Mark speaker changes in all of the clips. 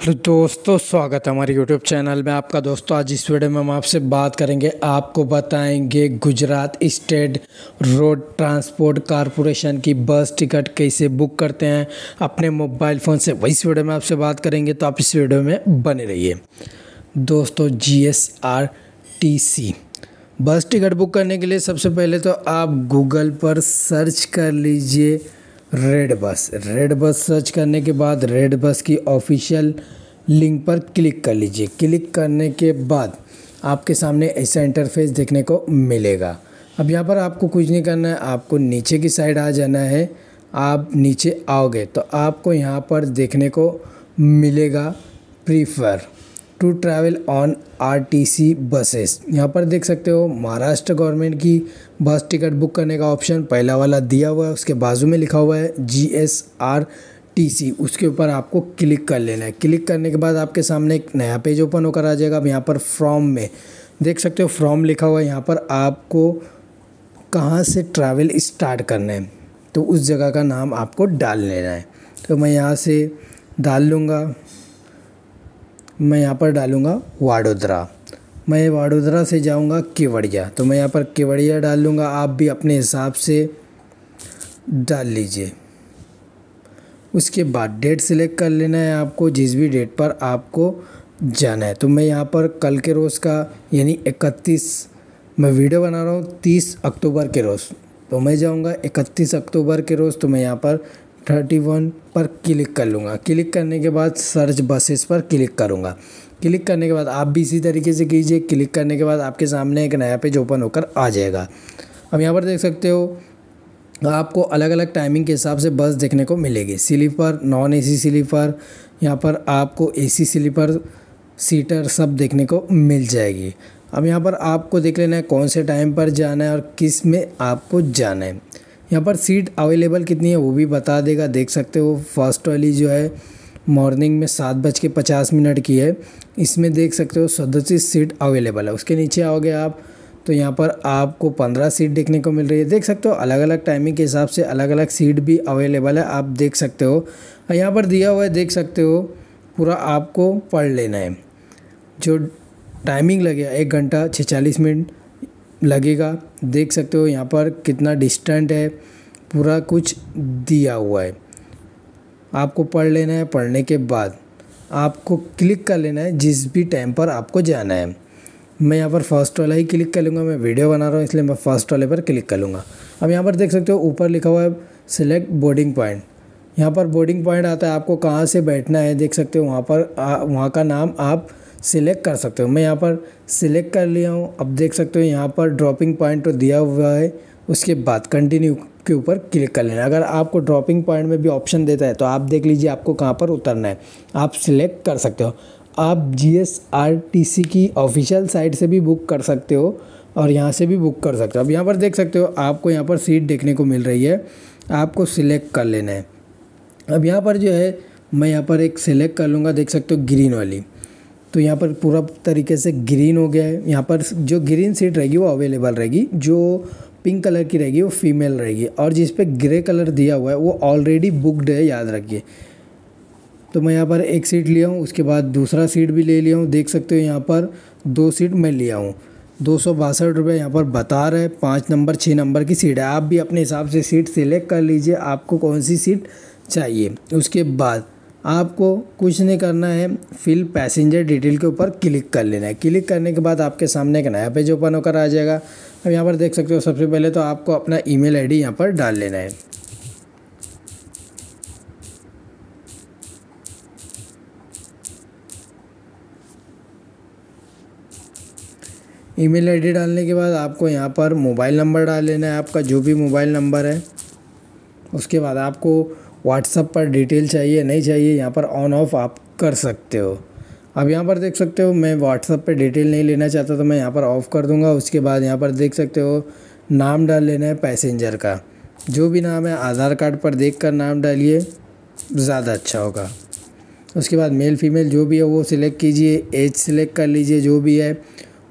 Speaker 1: Hello दोस्तों, स्वागत है हमारे यूट्यूब चैनल में। आपका दोस्तों, आज इस वीडियो में हम आपसे बात करेंगे। आपको बताएँगे Gujarat state road transport corporation की बस टिकट कैसे बुक करते हैं। अपने मोबाइल फ़ोन से वही इस वीडियो में आपसे बात करेंगे तो आप इस वीडियो में बने रहिए। दोस्तों G S R T C bus ticket book करने के लिए सबसे पहले तो आप गूगल पर सर्च कर लीजिए। Red bus red bus search करने के बाद रेड बस की ऑफिशियल लिंक पर क्लिक कर लीजिए। क्लिक करने के बाद आपके सामने ऐसा इंटरफेस देखने को मिलेगा। अब यहाँ पर आपको कुछ नहीं करना है, आपको नीचे की साइड आ जाना है। आप नीचे आओगे तो आपको यहाँ पर देखने को मिलेगा। Prefer to travel on RTC buses यहाँ पर देख सकते हो, महाराष्ट्र गवर्नमेंट की बस टिकट बुक करने का ऑप्शन पहला वाला दिया हुआ है, उसके बाजू में लिखा हुआ है G S R T C उसके ऊपर आपको क्लिक कर लेना है। क्लिक करने के बाद आपके सामने एक नया पेज ओपन होकर आ जाएगा। अब यहाँ पर फ्रॉम में देख सकते हो फ्रॉम लिखा हुआ है। यहाँ पर आपको कहाँ से ट्रैवल स्टार्ट करना है तो उस जगह का नाम आपको डाल लेना है। तो मैं यहाँ से डाल लूँगा। मैं यहाँ पर डालूँगा वाडोदरा। मैं वाडोदरा से जाऊँगा केवड़िया। तो मैं यहाँ पर केवड़िया डाल लूँगा। आप भी अपने हिसाब से डाल लीजिए। उसके बाद डेट सिलेक्ट कर लेना है आपको। जिस भी डेट पर आपको जाना है। तो मैं यहाँ पर कल के रोज़ का, यानी इकतीस, मैं वीडियो बना रहा हूँ तीस अक्टूबर के रोज़। तो मैं जाऊँगा इकतीस अक्टूबर के रोज़। तो मैं यहाँ पर थर्टी वन पर क्लिक कर लूँगा। क्लिक करने के बाद सर्च बसेस पर क्लिक करूँगा। क्लिक करने के बाद आप भी इसी तरीके से कीजिए। क्लिक करने के बाद आपके सामने एक नया पेज ओपन होकर आ जाएगा। अब यहाँ पर देख सकते हो, आपको अलग अलग टाइमिंग के हिसाब से बस देखने को मिलेगी। स्लीपर नॉन एसी स्लीपर, यहाँ पर आपको एसी स्लीपर, सीटर सब देखने को मिल जाएगी। अब यहाँ पर आपको देख लेना है कौन से टाइम पर जाना है और किसमें आपको जाना है। यहाँ पर सीट अवेलेबल कितनी है वो भी बता देगा। देख सकते हो फ़र्स्ट वाली जो है मॉर्निंग में सात बज के पचास मिनट की है। इसमें देख सकते हो, सदस्य सीट अवेलेबल है। उसके नीचे आओगे आप तो यहाँ पर आपको पंद्रह सीट देखने को मिल रही है। देख सकते हो अलग अलग टाइमिंग के हिसाब से अलग अलग सीट भी अवेलेबल है। आप देख सकते हो। और यहाँ पर दिया हुआ है, देख सकते हो, पूरा आपको पढ़ लेना है। जो टाइमिंग लगेगा एक घंटा छियालीस मिनट लगेगा। देख सकते हो यहाँ पर कितना डिस्टेंट है, पूरा कुछ दिया हुआ है। आपको पढ़ लेना है, पढ़ने के बाद आपको क्लिक कर लेना है, जिस भी टाइम पर आपको जाना है। मैं यहाँ पर फ़र्स्ट वाला ही क्लिक कर लूँगा, मैं वीडियो बना रहा हूँ, इसलिए मैं फ़र्स्ट वाले पर क्लिक कर लूँगा। अब यहाँ पर देख सकते हो, ऊपर लिखा हुआ है सिलेक्ट बोर्डिंग पॉइंट यहाँ पर बोर्डिंग पॉइंट आता है, आपको कहाँ से बैठना है, देख सकते हो, वहाँ पर वहाँ का नाम आप सिलेक्ट कर सकते हो। मैं यहाँ पर सिलेक्ट कर लिया हूँ। अब देख सकते हो यहाँ पर ड्रॉपिंग पॉइंट तो दिया हुआ है। उसके बाद कंटिन्यू के ऊपर क्लिक कर लेना। अगर आपको ड्रॉपिंग पॉइंट में भी ऑप्शन देता है तो आप देख लीजिए आपको कहाँ पर उतरना है। आप सिलेक्ट कर सकते हो। आप G S R T C की ऑफिशियल साइट से भी बुक कर सकते हो और यहाँ से भी बुक कर सकते हो। अब यहाँ पर देख सकते हो, आपको यहाँ पर सीट देखने को मिल रही है। आपको सिलेक्ट कर लेना है। अब यहाँ पर जो है, मैं यहाँ पर एक सिलेक्ट कर लूँगा। देख सकते हो ग्रीन वाली। तो यहाँ पर पूरा तरीके से ग्रीन हो गया है। यहाँ पर जो ग्रीन सीट रहेगी वो अवेलेबल रहेगी। जो पिंक कलर की रहेगी वो फीमेल रहेगी। और जिस पे ग्रे कलर दिया हुआ है, वो ऑलरेडी बुकड है, याद रखिए। तो मैं यहाँ पर एक सीट लिया हूँ, उसके बाद दूसरा सीट भी ले लिया हूँ। देख सकते हो यहाँ पर दो सीट मैं लिया हूँ। दो सौ बासठ रुपये यहाँ पर बता रहे हैं। पाँच नंबर छः नंबर की सीट है। आप भी अपने हिसाब से सीट सिलेक्ट कर लीजिए। आपको कौन सी सीट चाहिए? उसके बाद आपको कुछ नहीं करना है फिल पैसेंजर डिटेल के ऊपर क्लिक कर लेना है। क्लिक करने के बाद आपके सामने एक नया पेज ओपन होकर आ जाएगा। अब यहाँ पर देख सकते हो, सबसे पहले तो आपको अपना ईमेल आईडी यहाँ पर डाल लेना है। ईमेल आईडी डालने के बाद आपको यहाँ पर मोबाइल नंबर डाल लेना है। आपका जो भी मोबाइल नंबर है, उसके बाद आपको व्हाट्सअप पर डिटेल चाहिए, नहीं चाहिए, यहाँ पर ऑन ऑफ़ आप कर सकते हो। अब यहाँ पर देख सकते हो, मैं व्हाट्सअप पे डिटेल नहीं लेना चाहता तो मैं यहाँ पर ऑफ़ कर दूँगा। उसके बाद यहाँ पर देख सकते हो, नाम डाल लेना है पैसेंजर का। जो भी नाम है, आधार कार्ड पर देख कर नाम डालिए, ज़्यादा अच्छा होगा। उसके बाद मेल फीमेल जो भी है, वो सिलेक्ट कीजिए एज सिलेक्ट कर लीजिए, जो भी है।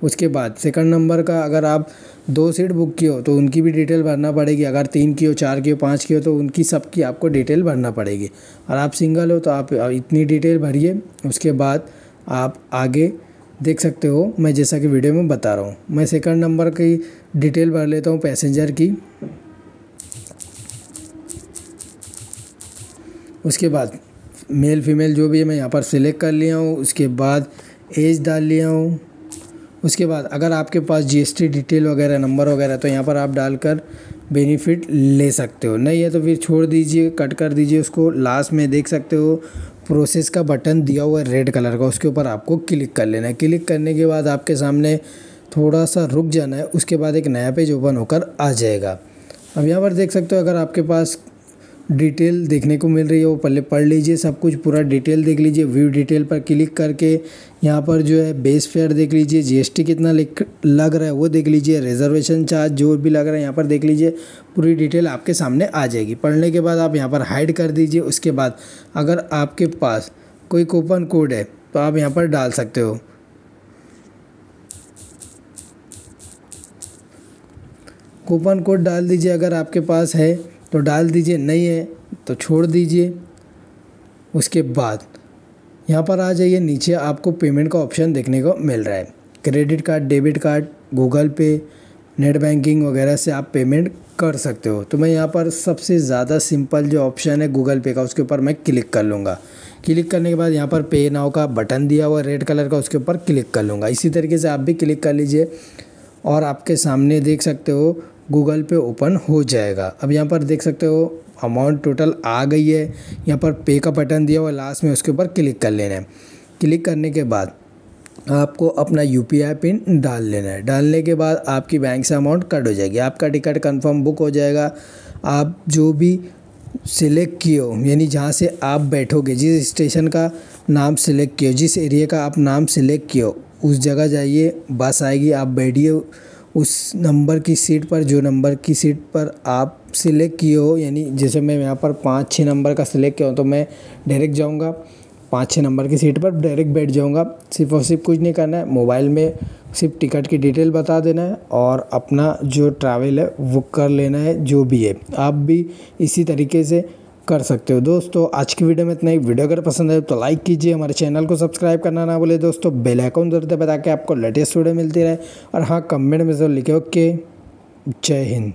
Speaker 1: उसके बाद सेकंड नंबर का अगर आप दो सीट बुक की हो तो उनकी भी डिटेल भरना पड़ेगी। अगर तीन की हो, चार की हो, पाँच की हो तो उनकी सबकी आपको डिटेल भरना पड़ेगी। और आप सिंगल हो तो आप इतनी डिटेल भरिए, उसके बाद आप आगे देख सकते हो। मैं जैसा कि वीडियो में बता रहा हूँ। मैं सेकंड नंबर की डिटेल भर लेता हूँ पैसेंजर की। उसके बाद मेल फीमेल जो भी है, मैं यहाँ पर सिलेक्ट कर लिया हूँ। उसके बाद एज डाल लिया हूँ। उसके बाद अगर आपके पास जीएसटी डिटेल वगैरह नंबर वगैरह तो यहाँ पर आप डालकर बेनिफिट ले सकते हो। नहीं है तो फिर छोड़ दीजिए कट कर दीजिए उसको। लास्ट में देख सकते हो प्रोसेस का बटन दिया हुआ है रेड कलर का। उसके ऊपर आपको क्लिक कर लेना है। क्लिक करने के बाद आपके सामने थोड़ा सा रुक जाना है। उसके बाद एक नया पेज ओपन होकर आ जाएगा। अब यहाँ पर देख सकते हो, अगर आपके पास डिटेल देखने को मिल रही है, वो पहले पढ़ लीजिए सब कुछ, पूरा डिटेल देख लीजिए, व्यू डिटेल पर क्लिक करके यहाँ पर जो है बेस फेयर देख लीजिए, जीएसटी कितना लग रहा है वो देख लीजिए, रिजर्वेशन चार्ज जो भी लग रहा है यहाँ पर देख लीजिए, पूरी डिटेल आपके सामने आ जाएगी। पढ़ने के बाद आप यहाँ पर हाइड कर दीजिए, उसके बाद अगर आपके पास कोई कूपन कोड है तो आप यहाँ पर डाल सकते हो। कूपन कोड डाल दीजिए अगर आपके पास है तो डाल दीजिए, नहीं है तो छोड़ दीजिए। उसके बाद यहाँ पर आ जाइए, नीचे आपको पेमेंट का ऑप्शन देखने को मिल रहा है। Credit card debit card Google Pay net banking वगैरह से आप पेमेंट कर सकते हो। तो मैं यहाँ पर सबसे ज़्यादा सिंपल जो ऑप्शन है गूगल पे का, उसके ऊपर मैं क्लिक कर लूँगा। क्लिक करने के बाद यहाँ पर पे नाव का बटन दिया हुआ रेड कलर का, उसके ऊपर क्लिक कर लूँगा। इसी तरीके से आप भी क्लिक कर लीजिए और आपके सामने देख सकते हो गूगल पे ओपन हो जाएगा। अब यहाँ पर देख सकते हो अमाउंट टोटल आ गई है। यहाँ पर पे का बटन दिया हुआ लास्ट में उसके ऊपर क्लिक कर लेना है। क्लिक करने के बाद आपको अपना यू पी आई पिन डाल लेना है। डालने के बाद आपकी बैंक से अमाउंट कट हो जाएगी। आपका टिकट कंफर्म बुक हो जाएगा। आप जो भी सिलेक्ट किए हो, यानी जहाँ से आप बैठोगे, जिस स्टेशन का नाम सिलेक्ट किए जिस एरिया का आप नाम सिलेक्ट किए हो, उस जगह जाइए, बस आएगी, आप बैठिए उस नंबर की सीट पर, जो नंबर की सीट पर आप सिलेक्ट किए हो, यानी जैसे मैं यहाँ पर पाँच छः नंबर का सिलेक्ट किया हूँ तो मैं डायरेक्ट जाऊँगा, पाँच छः नंबर की सीट पर डायरेक्ट बैठ जाऊँगा। सिर्फ़ और सिर्फ़ कुछ नहीं करना है मोबाइल में सिर्फ़ टिकट की डिटेल बता देना है और अपना जो ट्रैवल है वो कर लेना है, जो भी है। आप भी इसी तरीके से कर सकते हो। दोस्तों, आज की वीडियो में इतना ही। वीडियो अगर पसंद है तो लाइक कीजिए, हमारे चैनल को सब्सक्राइब करना ना बोले दोस्तों बेल आइकन ज़रूर बता के आपको लेटेस्ट वीडियो मिलती रहे। और हाँ कमेंट में ज़रूर लिखे ओके जय हिंद।